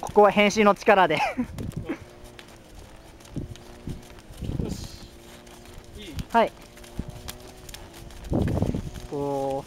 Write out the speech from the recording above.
ここは変身の力で。よし。いい。はい。こ